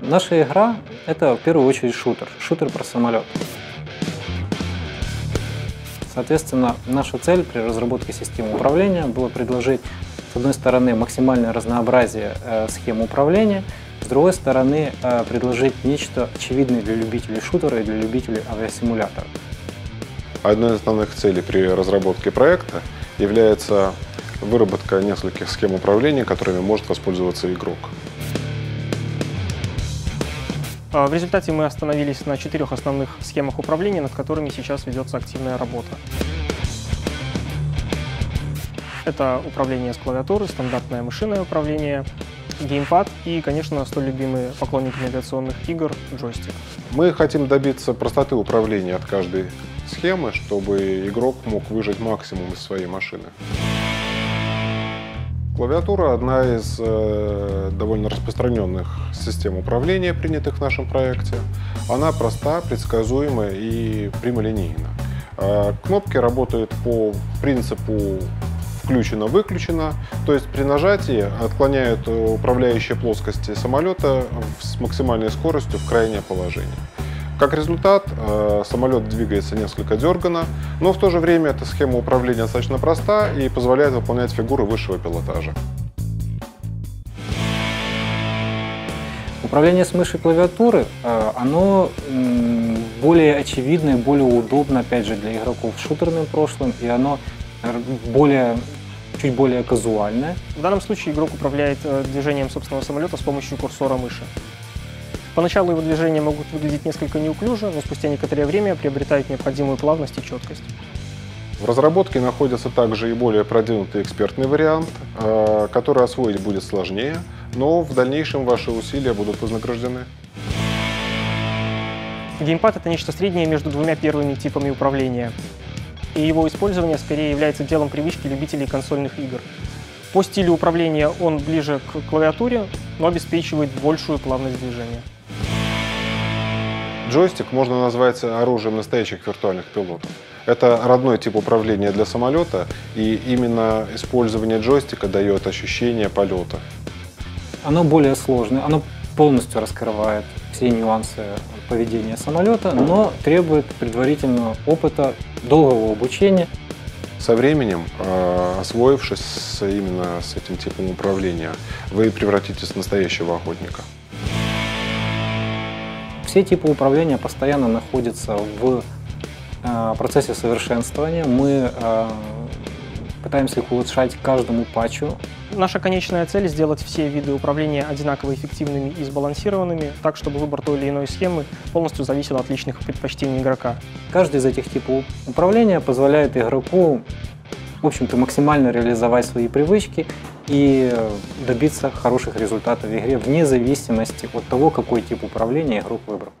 Наша игра – это в первую очередь шутер. Шутер про самолет. Соответственно, наша цель при разработке системы управления была предложить, с одной стороны, максимальное разнообразие э, схем управления, с другой стороны, э, предложить нечто очевидное для любителей шутера и для любителей авиасимулятора. Одной из основных целей при разработке проекта является выработка нескольких схем управления, которыми может воспользоваться игрок. А, в результате мы остановились на четырех основных схемах управления, над которыми сейчас ведется активная работа. Это управление с клавиатуры, стандартное мышиное управление, геймпад и, конечно, столь любимый поклонниками авиационных игр джойстик. Мы хотим добиться простоты управления от каждой схемы, чтобы игрок мог выжать максимум из своей машины. Клавиатура – одна из э, довольно распространенных систем управления, принятых в нашем проекте. Она проста, предсказуема и прямолинейна. Э, кнопки работают по принципу включено-выключено, то есть при нажатии отклоняют управляющие плоскости самолета с максимальной скоростью в крайнее положение. Как результат, э, самолет двигается несколько дергано, но в то же время эта схема управления достаточно проста и позволяет выполнять фигуры высшего пилотажа. Управление с мыши клавиатуры, э, оно более очевидно и более удобно, опять же, для игроков с шутерным прошлым, и оно более чуть более казуальное. В данном случае игрок управляет э, движением собственного самолета с помощью курсора мыши. Поначалу его движения могут выглядеть несколько неуклюже, но спустя некоторое время приобретают необходимую плавность и четкость. В разработке находится также и более продвинутый экспертный вариант, э, который освоить будет сложнее, но в дальнейшем ваши усилия будут вознаграждены. Геймпад – это нечто среднее между двумя первыми типами управления, и его использование скорее является делом привычки любителей консольных игр. По стилю управления он ближе к клавиатуре, но обеспечивает большую плавность движения. Джойстик можно назвать оружием настоящих виртуальных пилотов. Это родной тип управления для самолета, и именно использование джойстика дает ощущение полета. Оно более сложное, оно полностью раскрывает все нюансы поведения самолета, но требует предварительного опыта, долгого обучения. Со временем, э, освоившись именно с этим типом управления, вы превратитесь в настоящего охотника. Все типы управления постоянно находятся в э, процессе совершенствования. Мы э, пытаемся их улучшать каждому патчу. Наша конечная цель – сделать все виды управления одинаково эффективными и сбалансированными, так, чтобы выбор той или иной схемы полностью зависел от личных предпочтений игрока. Каждый из этих типов управления позволяет игроку в общем-то, максимально реализовать свои привычки и добиться хороших результатов в игре вне зависимости от того, какой тип управления игрок выбрал.